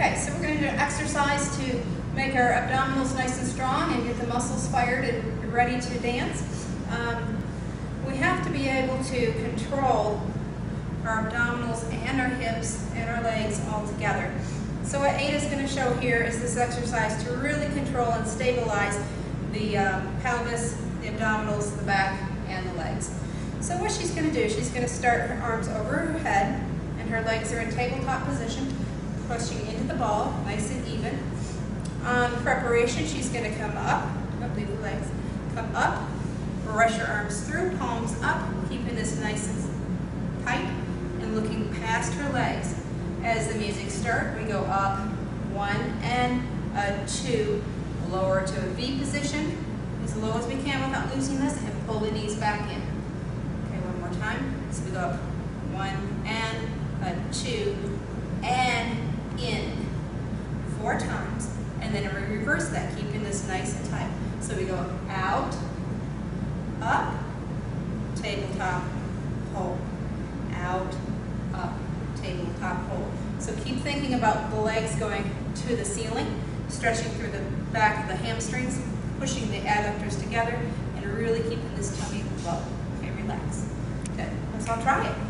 Okay, so we're going to do an exercise to make our abdominals nice and strong and get the muscles fired and ready to dance. Um, we have to be able to control our abdominals and our hips and our legs all together. So what Ada's going to show here is this exercise to really control and stabilize the um, pelvis, the abdominals, the back, and the legs. So what she's going to do, she's going to start her arms over her head, and her legs are in tabletop position, pushing into the ball, nice and even. On preparation, she's going to come up, don't leave the legs, come up, brush your arms through, palms up, keeping this nice and tight, and looking past her legs. As the music starts, we go up, one and a two, lower to a V position, as low as we can without losing this, and pull the knees back in. Okay, one more time. So we go up, one and a two, and in, four times. And we reverse that, keeping this nice and tight. So we go out, up, tabletop, hold, out, up, tabletop, hold. So keep thinking about the legs going to the ceiling, stretching through the back of the hamstrings, pushing the adductors together, and really keeping this tummy low. Okay, relax. Good. Let's all try it.